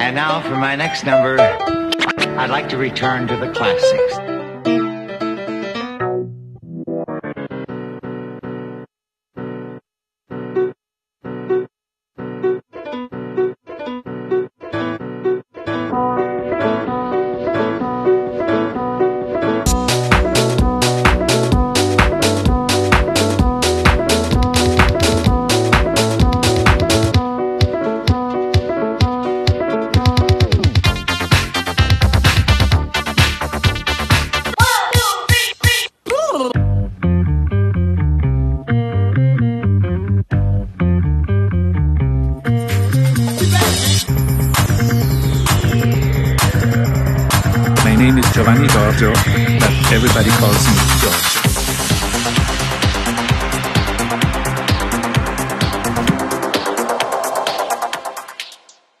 And now for my next number, I'd like to return to the classics. Name is Giovanni Giorgio, but everybody calls me Giorgio.